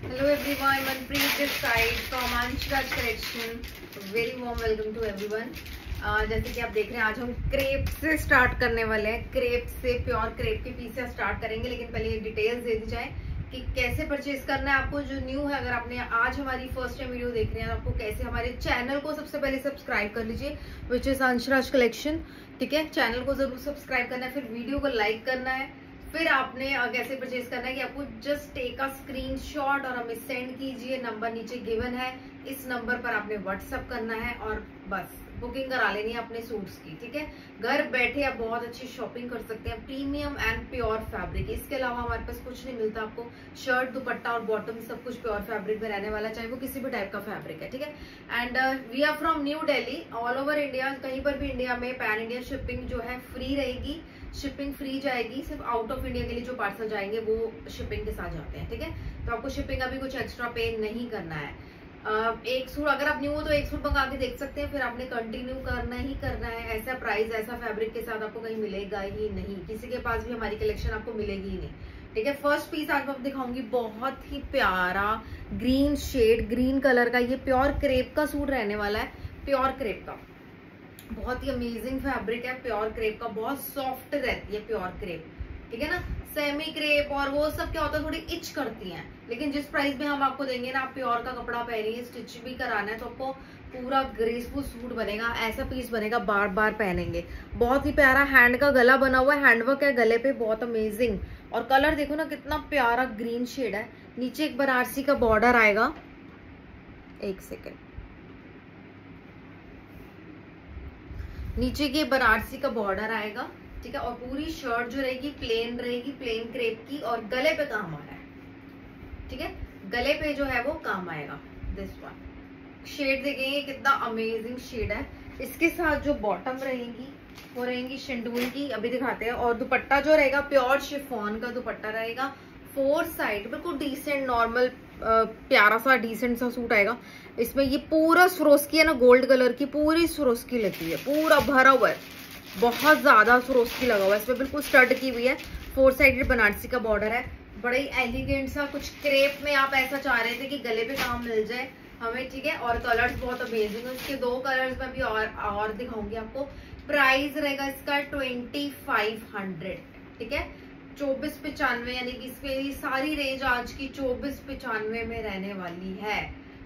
Hello everyone, Manpreet this from Anshuraj Collection. Very warm welcome to everyone. Uh, जैसे कि आप देख रहे हैं आज हम क्रेप से स्टार्ट करने वाले हैं क्रेप से प्योर क्रेप के पीस से स्टार्ट करेंगे लेकिन पहले ये डिटेल्स दे दी जाए कि कैसे परचेज करना है आपको जो न्यू है अगर आपने आज हमारी फ़र्स्ट टाइम वीडियो देख रहे हैं आपको कैसे हमारे चैनल को सबसे पहले सब्सक्राइब कर लीजिए विच इज़ अंशराज कलेक्शन ठीक है चैनल को ज़रूर सब्सक्राइब करना है फिर वीडियो को लाइक करना है फिर आपने कैसे परचेज करना है कि आपको जस्ट टेक अ स्क्रीनशॉट और हमें सेंड कीजिए नंबर नीचे गिवन है, इस नंबर पर आपने व्हाट्सअप करना है और बस बुकिंग करा लेनी है अपने सूट्स की, ठीक है? घर बैठे आप बहुत अच्छी शॉपिंग कर सकते हैं प्रीमियम एंड प्योर फैब्रिक इसके अलावा हमारे पास कुछ नहीं मिलता आपको शर्ट दुपट्टा और बॉटम सब कुछ प्योर फैब्रिक में रहने वाला, चाहे वो किसी भी टाइप का फैब्रिक है, ठीक है? And we are from New Delhi all over India कहीं पर भी इंडिया में पैन इंडिया शिपिंग जो है फ्री रहेगी। शिपिंग फ्री जाएगी, सिर्फ़ आउट ऑफ़ इंडिया के लिए जो पार्सल जाएँगे, वो शिपिंग के साथ जाते हैं, ठीक है? तो आपको शिपिंग अभी कुछ एक्स्ट्रा पे नहीं करना है। एक सूट, अगर आप न्यू हो तो एक सूट मंगा के देख सकते हैं, फिर आपने कंटिन्यू करना ही करना है। ऐसा प्राइस ऐसा फैब्रिक के साथ आपको कहीं मिलेगा ही नहीं। किसी के पास भी हमारी कलेक्शन आपको मिलेगी ही नहीं, ठीक है? फ़र्स्ट पीस आज मैं दिखाऊँगी, बहुत ही प्यारा ग्रीन शेड ग्रीन कलर का, ये प्योर क्रेप का सूट रहने वाला है प्योर क्रेप का। बहुत ही अमेजिंग फैब्रिक है प्योर क्रेप का, बहुत सॉफ्ट रहती है प्योर क्रेप ठीक है ना? सेमी क्रेप और वो सब क्या होता है, थोड़ी इच करती हैं। लेकिन जिस प्राइस में हम आपको देंगे ना, आप प्योर का कपड़ा पहनिए स्टिच भी कराना है तो आपको पूरा ग्रेसफुल सूट बनेगा, ऐसा पीस बनेगा बार बार पहनेंगे। बहुत ही प्यारा हैंड का गला बना हुआ है हैंडवर्क है गले पे, बहुत अमेजिंग और कलर देखो ना, कितना प्यारा ग्रीन शेड है। नीचे एक बनारसी का बॉर्डर आएगा। एक सेकेंड नीचे के बनारसी का बॉर्डर आएगा, ठीक है? और पूरी शर्ट जो रहेगी प्लेन रहेगी प्लेन क्रेप की और गले पे काम आ रहा है, ठीक है? गले पे जो है वो काम आएगा दिस वन शेड देखेंगे, कितना अमेजिंग शेड है। इसके साथ जो बॉटम रहेगी, वो रहेंगी शिंडून की, अभी दिखाते हैं। और दुपट्टा जो रहेगा प्योर शिफॉन का दुपट्टा रहेगा। फोर साइड बिल्कुल डिसेंट नॉर्मल प्यारा सा डिसेंट सा सूट आएगा। इसमें ये पूरा की है ना गोल्ड कलर की, पूरी की लगी है, पूरा भरा हुआ है। बहुत ज़्यादा की लगा हुआ है। इसमें बिल्कुल स्टड की हुई है। फोर साइडेड बनारसी का बॉर्डर है। बड़ा ही एलिगेंट सा, कुछ क्रेप में आप ऐसा चाह रहे थे कि गले पे काम मिल जाए। हमें ठीक है, और कलर्स बहुत अमेजिंग है। उसके दो कलर्स में भी और और दिखाऊँगी आपको। प्राइस रहेगा इसका ट्वेंटी फाइव हंड्रेड ठीक है? चौबीस पिचानवे, यानी कि इसकी सारी रेंज आज की चौबीस पिचानवे में रहने वाली है।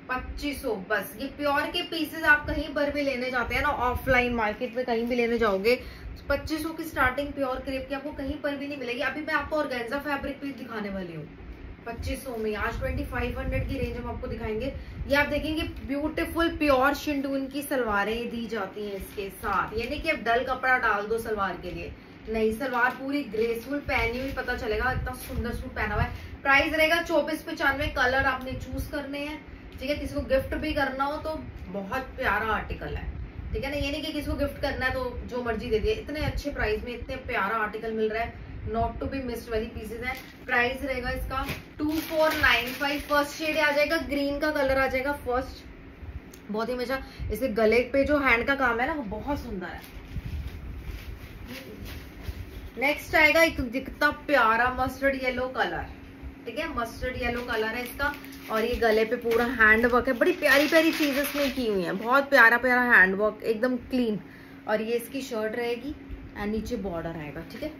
पच्चीस सौ बस। ये प्योर के पीसेस आप कहीं पर भी लेने जाते हैं ना ऑफलाइन मार्केट में कहीं भी लेने जाओगे, पच्चीस सौ की स्टार्टिंग प्योर क्रेप की आपको कहीं पर भी नहीं मिलेगी। अभी मैं आपको ऑर्गेन्जा फैब्रिक भी दिखाने वाली हूँ। पच्चीस सौ में। आज ट्वेंटी फाइव हंड्रेड की रेंज हम आपको दिखाएँगे। ये आप देखेंगे ब्यूटीफुल प्योर शिंडून की सलवारें दी जाती हैं इसके साथ। यानी कि आप डल कपड़ा डाल दो सलवार के लिए। नहीं, सलवार पूरी ग्रेसफुल पहनी हुई, पता चलेगा इतना सुंदर सूट पहना हुआ है। प्राइस रहेगा चौबीस पचानवे कलर आपने चूज़ करने हैं। ठीक है, किसी को गिफ्ट भी करना हो तो बहुत प्यारा आर्टिकल है। ठीक है ना, ये नहीं कि किसी को गिफ्ट करना है तो जो मर्ज़ी दे दिए। इतने अच्छे प्राइस में इतने प्यारा आर्टिकल मिल रहा है। नॉट टू बी मिस्ड वाली पीसेज है। प्राइस रहेगा इसका two four nine five first shade आ जाएगा ग्रीन का कलर आ जाएगा फ़र्स्ट बहुत ही मज़ा। इसे गले पे जो हैंड का काम है ना, वो बहुत सुंदर है। नेक्स्ट आएगा एक दिखता प्यारा मस्टर्ड येलो कलर ठीक है? मस्टर्ड येलो कलर है इसका। और ये गले पे पूरा हैंड वर्क है। बड़ी प्यारी प्यारी चीज़ इसमें की हुई है। बहुत प्यारा प्यारा हैंड वर्क एकदम क्लीन और ये इसकी शर्ट रहेगी एंड नीचे बॉर्डर आएगा। ठीक है?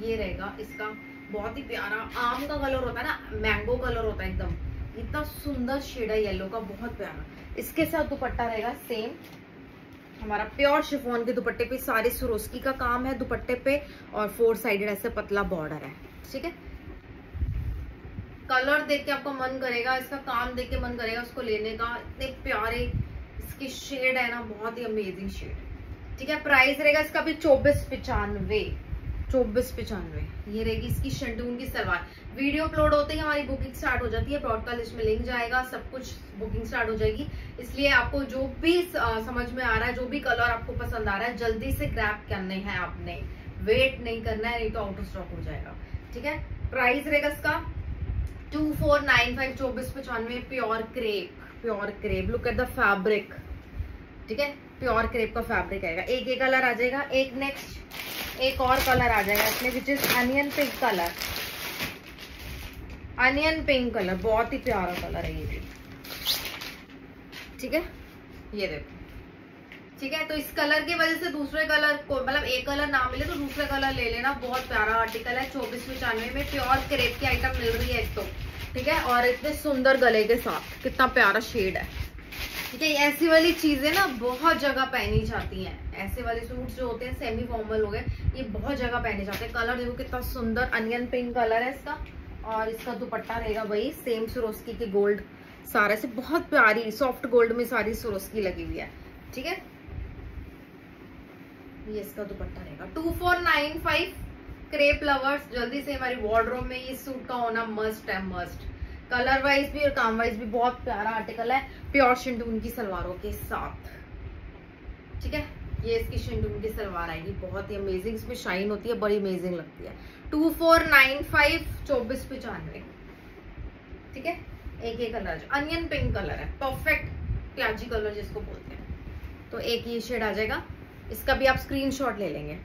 ये रहेगा इसका बहुत ही प्यारा आम का कलर होता है ना मैंगो कलर होता है एकदम। इतना सुंदर शेड है येलो का, बहुत प्यारा। इसके साथ दुपट्टा रहेगा सेम हमारा प्योर शिफोन के दुपट्टे पे, सारे सुरोस्की का काम है दुपट्टे पे और फोर साइडेड ऐसे पतला बॉर्डर है, ठीक है? कलर देख के आपको मन करेगा, इसका काम देख के मन करेगा उसको लेने का। इतने प्यारे इसकी शेड है ना, बहुत ही अमेजिंग शेड ठीक है? प्राइस रहेगा इसका भी चौबीस पिचानवे। चौबीस पिचानवे। ये रहेगी इसकी शंटून की सलवार वीडियो अपलोड होते ही हमारी बुकिंग स्टार्ट हो जाती है। ब्रॉडकास्ट लिस्ट में लिंक जाएगा, सब कुछ बुकिंग स्टार्ट हो जाएगी। इसलिए आपको जो भी समझ में आ रहा है, जो भी कलर आपको पसंद आ रहा है, जल्दी से ग्रैप करने हैं आपने। वेट नहीं करना है, नहीं तो आउट ऑफ़ स्टॉक हो जाएगा। ठीक है? प्राइस रहेगा इसका टू फोर नाइन फाइव चौबीस पचानवे pure crepe pure crepe look at the fabric ठीक है? प्योर क्रेप का फैब्रिक आएगा। एक एक कलर आ जाएगा, एक नेक्स्ट एक और कलर आ जाएगा इसमें which is onion pink colour onion pink colour बहुत ही प्यारा कलर है ये भी। ठीक है? ये देखो। ठीक है तो इस कलर की वजह से दूसरे कलर को मतलब एक कलर ना मिले तो दूसरे कलर ले लेना। बहुत प्यारा आर्टिकल है, चौबीस पचानवे में प्योर क्रेप की आइटम मिल रही है एक तो। ठीक है? और इतने सुंदर गले के साथ, कितना प्यारा शेड है। ठीक है ऐसी वाली चीज़ें ना बहुत जगह पहनी जाती हैं। ऐसे वाले सूट जो होते हैं सेमी फॉर्मल हो गए, ये बहुत जगह पहने जाते हैं। कलर देखो कितना सुंदर अनियन पिंक कलर है इसका। और इसका दुपट्टा रहेगा वही सेम सुरोस्की के गोल्ड सारे से। बहुत प्यारी सॉफ्ट गोल्ड में सारी सुरोस्की लगी हुई है। ठीक है? ये इसका दुपट्टा रहेगा। Two four nine five crepe lovers जल्दी से हमारी वार्ड्रोब में ये सूट का होना मस्ट है मस्ट कलर वाइज भी और काम वाइज भी बहुत प्यारा आर्टिकल है प्योर शिंटून की सलवारों के साथ। ठीक है? ये इसकी शिंटून की सलवार आएगी। बहुत ही अमेजिंग इसमें शाइन होती है बड़ी अमेजिंग लगती है। टू फोर नाइन फाइव चौबीस पचानवे। ठीक है? एक एक कलर अनियन पिंक कलर है। परफेक्ट प्याजी कलर जिसको बोलते हैं। तो एक ये शेड आ जाएगा। इसका भी आप स्क्रीनशॉट ले लेंगे।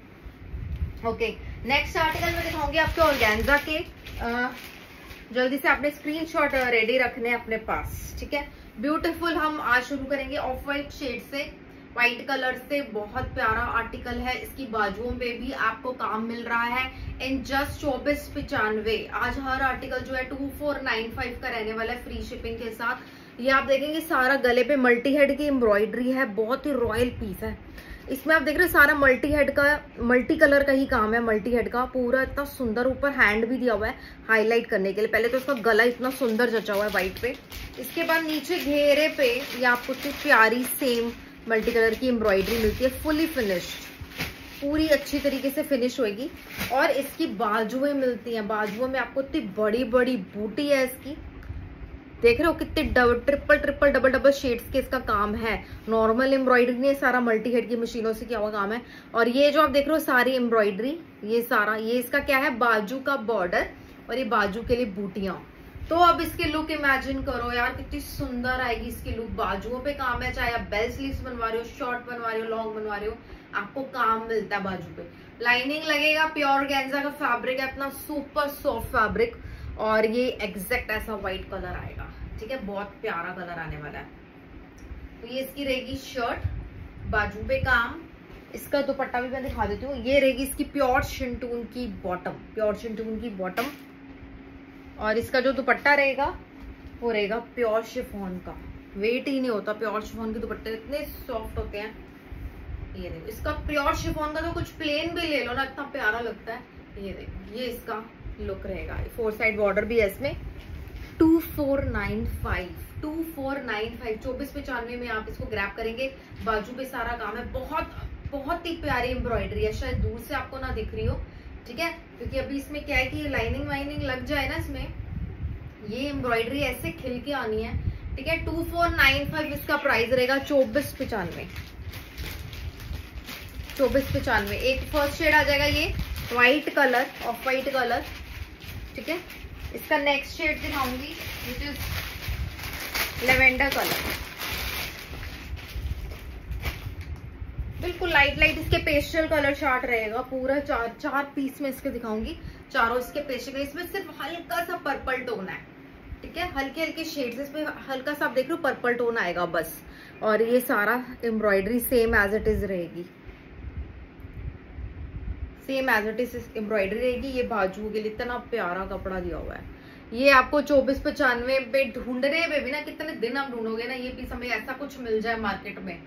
ओके नेक्स्ट आर्टिकल में दिखाऊँगी आपके ऑर्गेन्जा के। आ, जल्दी से आपने स्क्रीनशॉट रेडी रखने अपने पास, ठीक है? ब्यूटीफुल हम आज शुरू करेंगे ऑफ़ व्हाइट शेड से व्हाइट कलर से, बहुत प्यारा आर्टिकल है, इसकी बाजुओं पे भी आपको काम मिल रहा है इन जस्ट चौबीस पिचानवे। आज हर आर्टिकल जो है टू फोर नाइन फाइव का रहने वाला है फ्री शिपिंग के साथ। ये आप देखेंगे सारा गले पे मल्टी हेड की एम्ब्रॉयडरी है, बहुत ही रॉयल पीस है। इसमें आप देख रहे हैं सारा मल्टी हेड का मल्टी कलर का ही काम है मल्टी हेड का। पूरा इतना सुंदर ऊपर हैंड भी दिया हुआ है हाईलाइट करने के लिए। पहले तो उसका गला इतना सुंदर जचा हुआ है व्हाइट पे। इसके बाद नीचे घेरे पे ये आपको इतनी प्यारी सेम मल्टी कलर की एम्ब्रॉयडरी मिलती है फुली फिनिश्ड पूरी अच्छी तरीके से फिनिश होगी और इसकी बाजुएँ मिलती हैं। बाजुओं में आपको इतनी बड़ी बड़ी बूटी है इसकी। देख रहे हो कितने double triple triple double double shades के इसका काम है। नॉर्मल एम्ब्रॉयडरी नहीं सारा मल्टी हेड की मशीनों से क्या हुआ काम है। और ये जो आप देख रहे हो सारी एम्ब्रॉयडरी ये सारा ये इसका क्या है? बाजू का बॉर्डर और ये बाजू के लिए बूटियाँ। तो अब इसके लुक इमेजिन करो यार, कितनी सुंदर आएगी इसकी लुक बाजुओं पे काम है, चाहे आप बेल स्लीव बनवा रहे हो शॉर्ट बनवा रहे हो लॉन्ग बनवा रहे हो, आपको काम मिलता है बाजू पे। लाइनिंग लगेगा प्योर गेंजा का फैब्रिक है, अपना सुपर सॉफ्ट फैब्रिक और ये एग्जैक्ट ऐसा व्हाइट कलर आएगा। ठीक है, बहुत प्यारा कलर आने वाला है। तो ये इसकी रहेगी शर्ट बाजू पे काम। इसका दुपट्टा भी मैं दिखा देती हूँ। ये रहेगी इसकी प्योर शिंटून की बॉटम प्योर शिंटून की बॉटम और इसका जो दुपट्टा रहेगा, वो रहेगा प्योर शिफोन का। वेट ही नहीं होता प्योर शिफोन के दुपट्टे इतने सॉफ्ट होते हैं। ये देखो इसका प्योर शिफोन का तो कुछ प्लेन भी ले लो ना, इतना प्यारा लगता है। ये देखो ये इसका लुक रहेगा। फोर साइड बॉर्डर भी है इसमें। Two four nine five two four nine five चौबीस पचानवे में आप इसको ग्रैप करेंगे। बाजू पे सारा काम है। बहुत बहुत ही प्यारी एम्ब्रॉयडरी है। शायद दूर से आपको ना दिख रही हो। ठीक है? क्योंकि अभी इसमें क्या है कि लाइनिंग वाइनिंग लग जाए ना इसमें। ये एम्ब्रॉयडरी ऐसे खिल के आनी है। ठीक है? टू फोर नाइन फाइव इसका प्राइस रहेगा चौबीस पचानवे। चौबीस पचानवे। एक फ़र्स्ट शेड आ जाएगा ये। White colour off white colour ठीक है? इसका नेक्स्ट शेड दिखाऊँगी विच इज़ लेवेंडर कलर बिल्कुल लाइट लाइट इसके पेस्टल कलर चार्ट रहेगा, पूरा चार चार पीस में इसके दिखाऊँगी, चारों इसके पेस्टल इसमें सिर्फ़ हल्का सा पर्पल टोन है, ठीक है? हल्के हल्के शेड्स इसमें हल्का सा आप देख लो पर्पल टोन आएगा बस, और ये सारा embroidery same as it is रहेगी। Same as it is embroidery रहेगी, ये बाजू के लिए इतना प्यारा कपड़ा दिया हुआ है। ये आपको चौबीस पचानवे पे ढूँढने पे भी ना कितने दिन आप ढूंढोगे ना, ये पीस हमें ऐसा कुछ मिल जाए मार्केट में।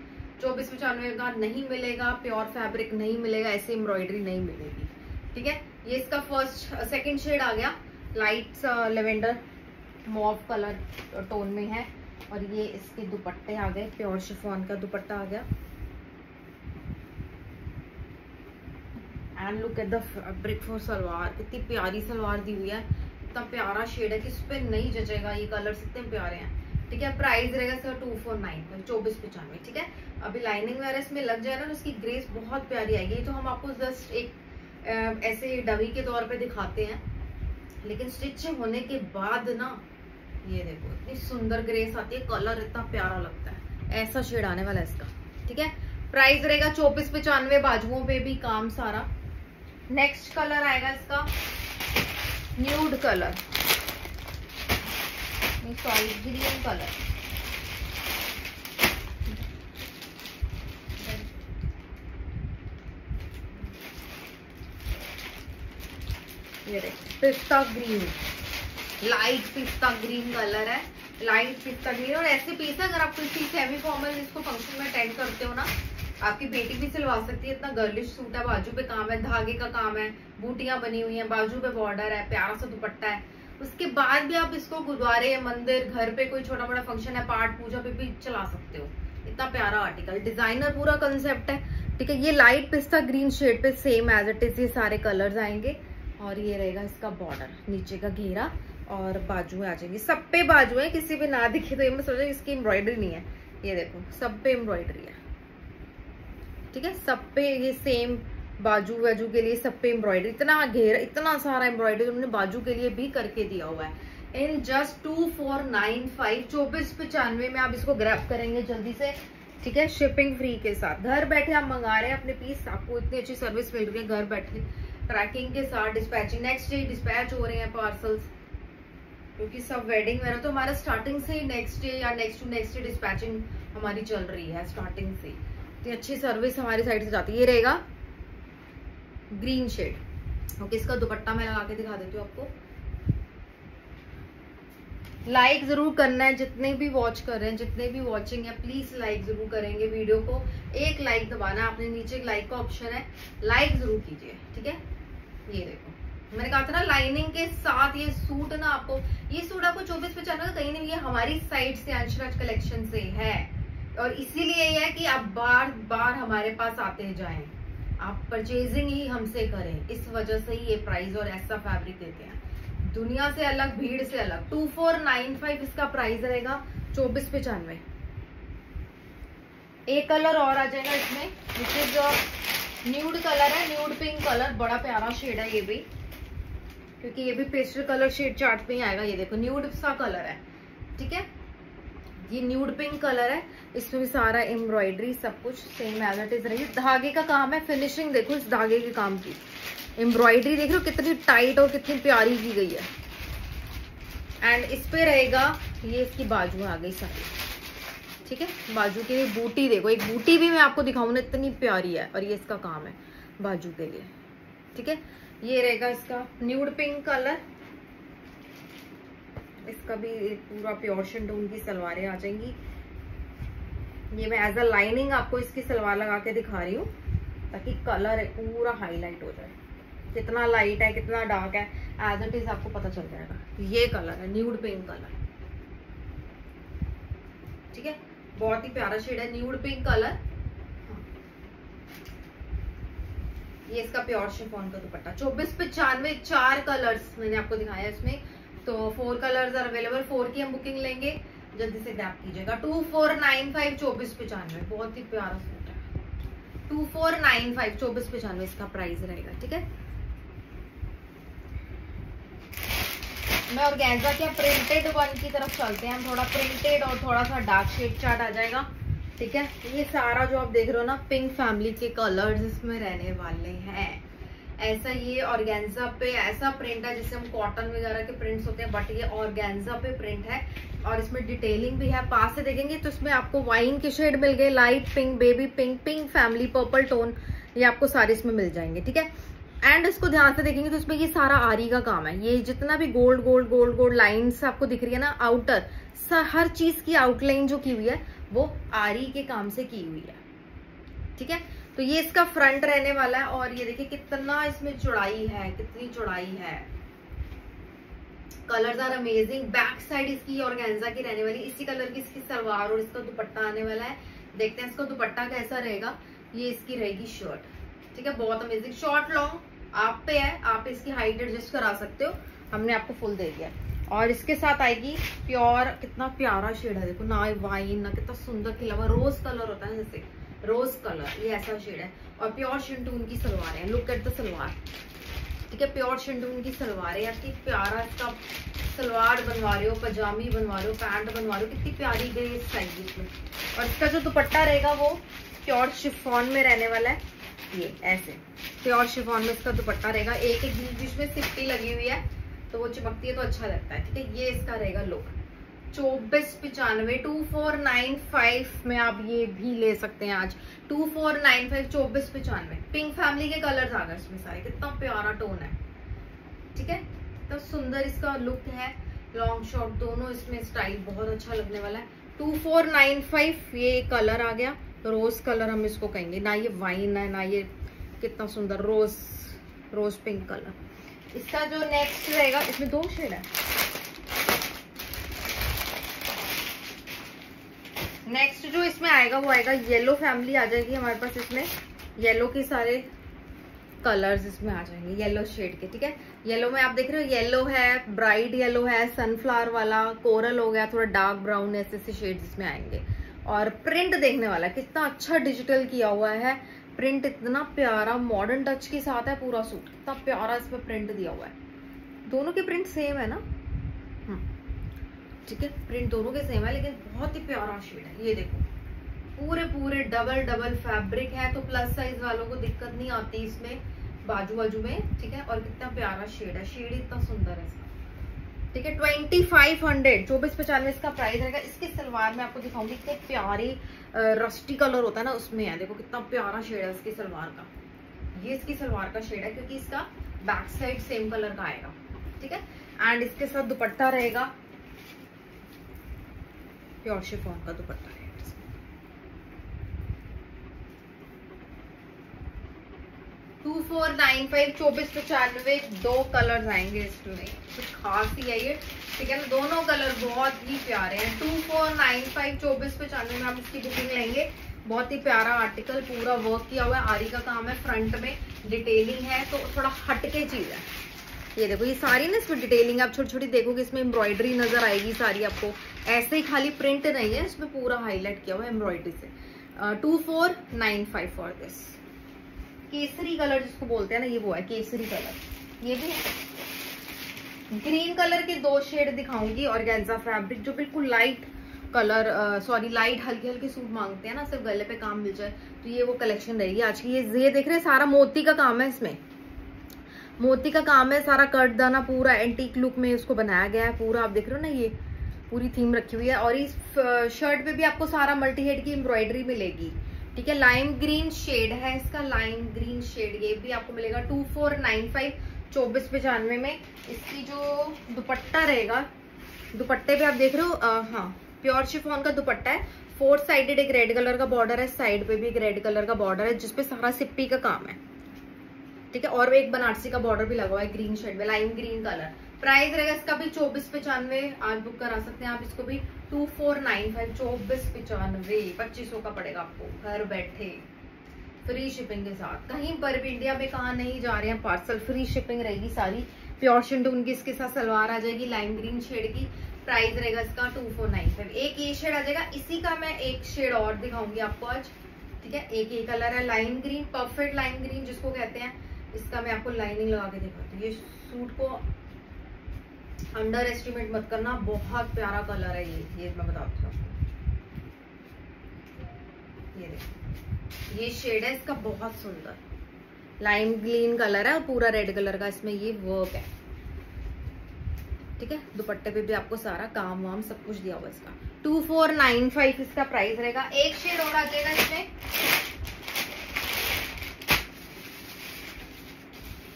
चौबीस पचानवे का नहीं मिलेगा प्योर फैब्रिक नहीं मिलेगा, ऐसी एम्ब्रॉयडरी नहीं मिलेगी। ठीक है? ये इसका फ़र्स्ट सेकंड शेड आ गया light lavender mauve colour tone में है। और ये इसके दुपट्टे आ गए प्योर शिफॉन का दुपट्टा आ गया। And look at the fabric for salwar कितनी प्यारी सलवार दी हुई है। इतना प्यारा शेड है कि इस पर नहीं जचेगा। ये कलर्स इतने प्यारे हैं। ठीक है प्राइस रहेगा इसका टू फोर नाइन चौबीस पचानवे, ठीक है? अभी लाइनिंग वगैरह इसमें लग जाए ना तो इसकी ग्रेस बहुत प्यारी आएगी। तो हम आपको जस्ट एक ऐसे डबी के तौर पे दिखाते हैं। लेकिन स्टिच होने के बाद ना, ये देखो, इतनी सुंदर ग्रेस आती है। कलर इतना प्यारा लगता है। ऐसा शेड आने वाला है इसका। ठीक है? प्राइस रहेगा चौबीस पचानवे बाजुओं पे भी काम सारा। नेक्स्ट कलर आएगा इसका। Nude colour sorry green colour pista green light pista green colour है। लाइट पिस्ता ग्रीन और ऐसे पीस है, अगर आप किसी सेमी फॉर्मल इसको फ़ंक्शन में अटेंड करते हो ना आपकी बेटी भी सिलवा सकती है, इतना गर्लिश सूट है, बाजू पे काम है, धागे का काम है, बूटियाँ बनी हुई हैं, बाजू पे बॉर्डर है, प्यारा सा दुपट्टा है। उसके बाद भी आप इसको गुरुद्वारे, मंदिर, घर पे कोई छोटा मोटा फ़ंक्शन है, पाठ, पूजा, पे भी चला सकते हो। इतना प्यारा आर्टिकल डिज़ाइनर पूरा कंसेप्ट है। ठीक है, ये लाइट पिस्ता ग्रीन शेड पे सेम एज इट इज़ ये सारे कलर्स आएँगे। और ये रहेगा इसका बॉर्डर नीचे का घेरा और बाजू आ जाएँगी। सब पे बाजू है, किसी भी ना दिखे तो ये मैं सोचा इसकी एम्ब्रॉयडरी नहीं है। ये देखो, सब पे एम्ब्रॉयडरी है। ठीक है? सब पे ये सेम बाजू वाजू के लिए सब पे एम्ब्रॉयडरी इतना घेर, इतना सारा एम्ब्रॉयडरी उन्होंने बाजू के लिए भी करके दिया हुआ है। In just two four nine five चौबीस, पचानवे में आप इसको ग्रैप करेंगे जल्दी से, ठीक है? शिपिंग फ्री के साथ। घर बैठे आप मंगा रहे हैं, अपने पीस आपको इतनी अच्छी सर्विस मिल रही है घर बैठे। ट्रैकिंग के साथ डिस्पैचिंग नेक्स्ट डे डिस्पैच हो रहे हैं पार्सल्स क्योंकि सब वेडिंग ना तो हमारा स्टार्टिंग से ही नेक्स्ट डे या next to next day dispatching हमारी चल रही है स्टार्टिंग से तो अच्छी सर्विस हमारी साइड से जाती है। ये रहेगा ग्रीन शेड ओके इसका दुपट्टा मैं लगा के दिखा देती हूँ आपको। लाइक ज़रूर करना है, जितने भी वॉच कर रहे हैं, जितने भी वॉचिंग है प्लीज़ लाइक ज़रूर करेंगे वीडियो को। एक लाइक दबाना है आपने नीचे लाइक का ऑप्शन है। लाइक ज़रूर कीजिए, ठीक है? ये देखो। मैंने कहा था ना लाइनिंग के साथ ये सूट ना आपको। ये सूट आपको चौबीस पचानवे कहीं नहीं ये हमारी साइड से अंशराज कलेक्शन से है। और इसीलिए है कि आप बार बार हमारे पास आते जाएँ। आप परचेजिंग ही हमसे करें। इस वजह से ही ये प्राइस और ऐसा फैब्रिक देते हैं। दुनिया से अलग, भीड़ से अलग। टू फोर नाइन फाइव इसका प्राइस रहेगा चौबीस पचानवे। एक कलर और आ जाएगा इसमें विच इज़ न्यूड कलर है। न्यूड पिंक कलर बड़ा प्यारा शेड है ये भी। क्योंकि ये भी पेस्टल कलर शेड चार्ट पे ही आएगा। ये देखो न्यूड सा कलर है। ठीक है? ये न्यूड पिंक कलर है। इसमें भी सारा एम्ब्रॉयडरी सब कुछ सेम एज इट इज़ रही। धागे का काम है फिनिशिंग देखो इस धागे के काम की। एम्ब्रॉयडरी देख हो कितनी टाइट और कितनी प्यारी की गई है। एंड इस पे रहेगा, ये इसकी बाजू आ गई सारी। ठीक है? बाजू के लिए बूटी देखो। एक बूटी भी मैं आपको दिखाऊँ ना, इतनी प्यारी है और ये इसका काम है बाजू के लिए। ठीक है? ये रहेगा इसका न्यूड पिंक कलर इसका भी पूरा प्योर शिंडून की सलवारें आ जाएँगी। ये मैं एज अ लाइनिंग आपको इसकी सलवार लगा के दिखा रही हूँ, ताकि कलर पूरा हाईलाइट हो जाए। कितना लाइट है, कितना डार्क है एज इट इज़ आपको पता चल जाएगा। ये कलर है न्यूड पिंक कलर ठीक है? बहुत ही प्यारा शेड है न्यूड पिंक कलर ये इसका प्योर शिफॉन का दुपट्टा। चौबीस पचानवे चार कलर्स मैंने आपको दिखाया इसमें। तो four colours are available four की हम बुकिंग लेंगे. जल्दी से ग्रैप कीजिएगा. टू फोर नाइन फाइव चौबीस पचानवे. बहुत ही प्यारा सूट है. टू फोर नाइन फाइव चौबीस पचानवे इसका प्राइस रहेगा, ठीक है? मैं ऑर्गेन्जा के प्रिंटेड वन की तरफ़ चलते हैं. हम थोड़ा प्रिंटेड और थोड़ा सा डार्क शेड चार्ट आ जाएगा, ठीक है? ये सारा जो आप देख रहे हो ना पिंक फैमिली के कलर्स इसमें रहने वाले हैं. ऐसा ये ऑर्गेन्जा पे ऐसा प्रिंट है जिससे हम कॉटन वगैरह के प्रिंट्स होते हैं बट ये ऑर्गेन्जा पे प्रिंट है और इसमें डिटेलिंग भी है। पास से देखेंगे तो इसमें आपको वाइन के शेड मिल गए light pink baby pink pink family purple tone ये आपको सारे इसमें मिल जाएँगे, ठीक है? एंड इसको ध्यान से देखेंगे तो इसमें ये सारा आरी का काम है। ये जितना भी gold gold gold gold lines आपको दिख रही है ना आउटर हर चीज़ की आउटलाइन जो की हुई है, वो आरी के काम से की हुई है, ठीक है? तो ये इसका फ्रंट रहने वाला है और ये देखिए कितना इसमें चौड़ाई है, कितनी चौड़ाई है। Colours are amazing back side इसकी और की रहने वाली, इसी कलर की इसकी सलवार और इसका दुपट्टा आने वाला है। देखते हैं इसका दुपट्टा कैसा रहेगा। ये इसकी रहेगी शर्ट ठीक है, बहुत अमेजिंग शॉर्ट लॉन्ग आप पे है, आप इसकी हाइट एडजस्ट करा सकते हो। हमने आपको फुल दे दिया और इसके साथ आएगी प्योर कितना प्यारा शेड है। देखो, ना वाइन ना कितना सुंदर खिला हुआ रोज कलर होता है जैसे। रोज कलर ये ऐसा शेड है। और प्योर शिंटून की सलवार है। Look at the salwar. ठीक है प्योर शिंटून की सलवार है। यार प्यारा इसका सलवार बनवा रहे हो, पजामी बनवा रहे हो, पैंट बनवा रहे हो, कितनी प्यारी गई साइज़ इसमें। और इसका जो दुपट्टा रहेगा वो प्योर शिफॉन में रहने वाला है। ये, ऐसे। प्योर शिफॉन में इसका दुपट्टा रहेगा। एक एक बीच बीच में सिप्टी लगी हुई है तो वो चिपकती है तो अच्छा लगता है। ठीक है, ये इसका रहेगा लुक चौबीस पिचानवे, टू फोर नाइन फाइव में आप ये भी ले सकते हैं आज। टू फोर नाइन फाइव, चौबीस पिचानवे। पिंक फैमिली के कलर्स आ गए इसमें सारे। कितना प्यारा टोन है। ठीक है? तो सुंदर इसका लुक है। लॉन्ग शॉर्ट दोनों इसमें स्टाइल बहुत अच्छा लगने वाला है। टू फोर नाइन फाइव, ये कलर आ गया। रोज कलर हम इसको कहेंगे। ना ये वाइन है, ना ये कितना सुंदर रोज रोज पिंक कलर इसका जो नेक्स्ट रहेगा, इसमें दो शेड है। नेक्स्ट जो इसमें आएगा, वो आएगा येलो फैमिली आ जाएगी हमारे पास इसमें। येलो के सारे कलर्स इसमें आ जाएँगे येलो शेड के, ठीक है? येलो में आप देख रहे हो येलो है ब्राइट येलो है सनफ्लावर वाला, कोरल हो गया, थोड़ा डार्क ब्राउन ऐसे ऐसे शेड इसमें आएँगे। और प्रिंट देखने वाला, कितना अच्छा डिजिटल किया हुआ है। प्रिंट इतना प्यारा मॉडर्न टच के साथ है पूरा सूट इतना प्यारा इसमें प्रिंट दिया हुआ है। दोनों के प्रिंट सेम है ना? ठीक है? प्रिंट दोनों के सेम है, लेकिन बहुत ही प्यारा शेड है। ये देखो। पूरे पूरे डबल डबल फैब्रिक है तो प्लस साइज़ वालों को दिक्कत नहीं आती इसमें बाजू बाजू में, ठीक है? और कितना प्यारा शेड है। शेड इतना सुंदर है इसका। ठीक है? ट्वेंटी फाइव हंड्रेड चौबीस पचानवे इसका प्राइस रहेगा। इसकी सलवार में आपको दिखाऊँगी इतने प्यारे रस्टी कलर होता है ना, उसमें है। देखो, कितना प्यारा शेड है इसकी सलवार का। ये इसकी सलवार का शेड है, क्योंकि इसका बैक साइड सेम कलर का आएगा। ठीक है? एंड इसके साथ दुपट्टा रहेगा। प्योर शिफॉन का दुपट्टा है। टू फोर नाइन फाइव चौबीस पचानवे दो कलर आएँगे इसमें। कुछ खास ही है ये। ठीक है ना? दोनों कलर बहुत ही प्यारे हैं। टू फोर नाइन फाइव चौबीस पचानवे में आप इसकी बुकिंग लेंगे। बहुत ही प्यारा आर्टिकल पूरा वर्क किया हुआ है। आरी का काम है फ्रंट में। डिटेलिंग है तो थोड़ा हटके चीज़ है। ये देखो, ये सारी ना इसमें डिटेलिंग आप छोटी छोटी देखोगे, इसमें एम्ब्रॉयडरी नज़र आएगी सारी आपको। ऐसे ही खाली प्रिंट नहीं है, इसमें पूरा हाईलाइट किया हुआ एम्ब्रॉयडरी से। Two four nine five for this Kesari colour जिसको बोलते हैं ना, ये वो है, केसरी कलर ये भी है। ग्रीन कलर के दो शेड दिखाऊँगी और गेंजा फैब्रिक जो बिल्कुल लाइट कलर सॉरी लाइट हल्के हल्के सूट मांगते हैं ना, सिर्फ़ गले पे काम मिल जाए तो ये वो कलेक्शन रहेगी। आज की ये ये देख रहे हैं, सारा मोती का काम है इसमें। मोती का काम है, सारा कट दाना पूरा एंटीक लुक में उसको बनाया गया है, पूरा आप देख रहे हो ना ये? पूरी थीम रखी हुई है और इस शर्ट पे भी आपको सारा मल्टी हेड की एम्ब्रॉयडरी मिलेगी। ठीक है लाइम ग्रीन शेड है इसका लाइम ग्रीन शेड ये भी आपको मिलेगा। टू फोर नाइन फाइव चौबीस पचानवे में। इसकी जो दुपट्टा रहेगा, दुपट्टे पे आप देख रहे हो हाँ प्योर शिफॉन का दुपट्टा है। फोर्थ साइडेड एक रेड कलर का बॉर्डर है साइड पे भी एक रेड कलर का बॉर्डर है, जिसपे सारा सिप्पी का काम है। ठीक है, और एक बनारसी का बॉर्डर भी लगा हुआ है ग्रीन शेड में लाइम ग्रीन कलर प्राइस रहेगा इसका भी चौबीस पचानवे, आज बुक करा सकते हैं आप इसको भी। टू फोर नाइन फाइव, चौबीस पचानवे, पच्चीस का पड़ेगा आपको, घर बैठे। फ्री शिपिंग के साथ। कहीं पर भी इंडिया में कहा नहीं जा रहे हैं पार्सल फ्री शिपिंग रहेगी सारी। प्योर शिंटून की इसके साथ सलवार आ जाएगी लाइम ग्रीन शेड की। प्राइस रहेगा इसका टू फोर नाइन फाइव। एक ये शेड आ जाएगा, इसी का मैं एक शेड और दिखाऊँगी आपको आज। ठीक है? एक ये कलर है line green perfect line green जिसको कहते हैं। इसका मैं आपको लाइनिंग लगा के दिखाती हूँ। ये सूट को अंडर एस्टिमेट मत करना, बहुत प्यारा कलर है ये। ये मैं बताती हूँ ये ये शेड है, इसका बहुत सुंदर। लाइम ग्रीन कलर है और पूरा रेड कलर का इसमें ये वर्क है। ठीक है? दुपट्टे पे भी आपको सारा काम वाम सब कुछ दिया हुआ इसका। टू फोर नाइन फाइव इसका प्राइस रहेगा। एक शेड और आ जाएगा इसमें।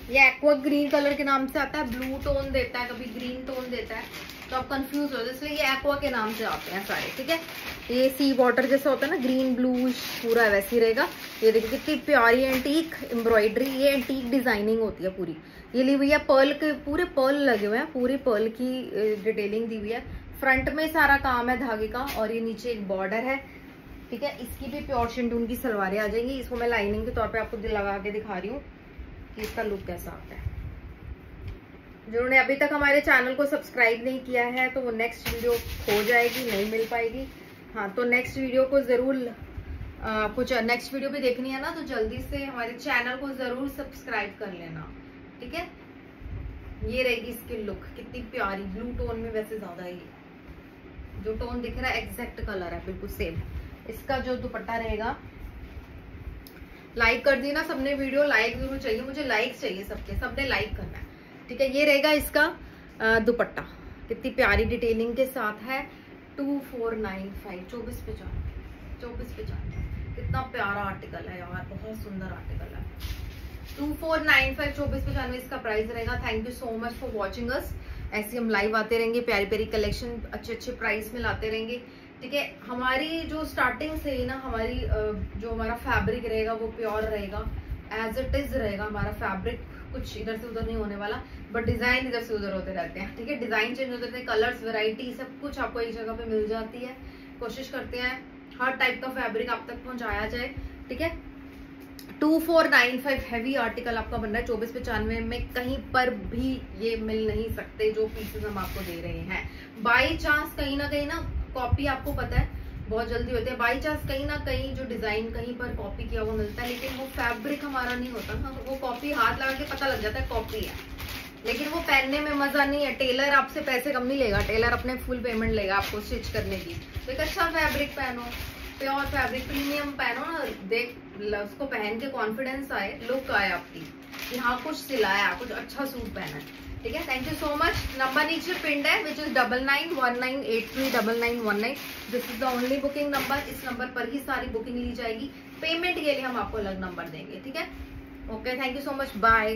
ये एक्वा ग्रीन कलर के नाम से आता है ब्लू टोन देता है, कभी ग्रीन टोन देता है तो आप कंफ्यूज हो इसलिए ये एक्वा के नाम से आते हैं सारे, ठीक है? ये सी वाटर जैसा होता है ना ग्रीन ब्लू पूरा वैसे ही रहेगा। ये देखिए कितनी प्यारी एंटीक एम्ब्रॉयडरी ये एंटीक डिज़ाइनिंग होती है पूरी। ये ली हुई है पर्ल के, पूरे पर्ल लगे हुए हैं, पूरे पर्ल की डिटेलिंग दी हुई है। फ्रंट में सारा काम है धागे का, और ये नीचे एक बॉर्डर है, ठीक है? इसकी भी प्योर शिंटून की सलवारें आ जाएँगी, इसको मैं लाइनिंग के तौर पे आपको लगा के दिखा रही हूँ। कि इसका लुक कैसा आता है। जिन्होंने अभी तक हमारे चैनल को सब्सक्राइब नहीं किया है तो वो नेक्स्ट वीडियो खो जाएगी, नहीं मिल पाएगी। हाँ तो नेक्स्ट वीडियो को ज़रूर कुछ नेक्स्ट वीडियो भी देखनी है ना तो जल्दी से हमारे चैनल को ज़रूर सब्सक्राइब कर लेना। ठीक है? ये रहेगी इसकी लुक कितनी प्यारी ब्लू टोन में वैसे ज़्यादा ही। जो टोन दिख रहा है एग्जैक्ट कलर है, बिल्कुल सेम इसका जो दुपट्टा रहेगा लाइक कर दी ना, सबने वीडियो लाइक ज़रूर चाहिए, मुझे लाइक चाहिए सबके, सबने लाइक करना है। ठीक है, ये रहेगा इसका दुपट्टा। कितनी प्यारी डिटेलिंग के साथ है। टू फोर नाइन फाइव चौबीस पचानवे चौबीस पचानवे कितना प्यारा आर्टिकल है यार, बहुत सुंदर आर्टिकल है। टू फोर नाइन फाइव चौबीस पचानवे इसका प्राइस रहेगा। Thank you so much for watching us ऐसे हम लाइव आते रहेंगे प्यारी प्यारी कलेक्शन अच्छे अच्छे प्राइस में लाते रहेंगे। ठीक है, हमारी जो स्टार्टिंग से ही ना, हमारी जो हमारा फैब्रिक रहेगा, वो प्योर रहेगा एज इट इज़ रहेगा हमारा फैब्रिक कुछ इधर से उधर नहीं होने वाला बट डिज़ाइन इधर से उधर होते रहते हैं, ठीक है? डिज़ाइन चेंज होते रहते हैं कलर्स वेराइटी सब कुछ आपको एक जगह पे मिल जाती है, कोशिश करते हैं, हर टाइप का फैब्रिक आप तक पहुँचाया जाए, ठीक है? Two four nine five heavy article आपका बन रहा है, चौबीस पचानवे में कहीं पर भी ये मिल नहीं सकते, जो पीसेस हम आपको दे रहे हैं। बाई चांस कहीं ना कहीं ना कॉपी आपको पता है, बहुत जल्दी होती है। बाई चांस कहीं ना कहीं जो डिज़ाइन कहीं पर कॉपी किया हुआ मिलता है, लेकिन वो फैब्रिक हमारा नहीं होता ना, वो कॉपी हाथ लगा के पता लग जाता है कॉपी है। लेकिन वो पहनने में मज़ा नहीं है। टेलर आपसे पैसे कम नहीं लेगा। टेलर अपने फुल पेमेंट लेगा आपको स्टिच करने की। तो एक अच्छा फैब्रिक पहनो प्योर फैब्रिक प्रीमियम पहनो ना। देख उसको पहन के कॉन्फिडेंस आए लुक आए आपकी। कि हाँ कुछ सिलाया, कुछ अच्छा सूट पहना ठीक है? Thank you so much number नीचे पिंड है which is double nine one nine eight three double nine one nine this is the only booking number इस नंबर पर ही सारी बुकिंग ली जाएगी। पेमेंट के लिए हम आपको अलग नंबर देंगे। ठीक है? Okay thank you so much bye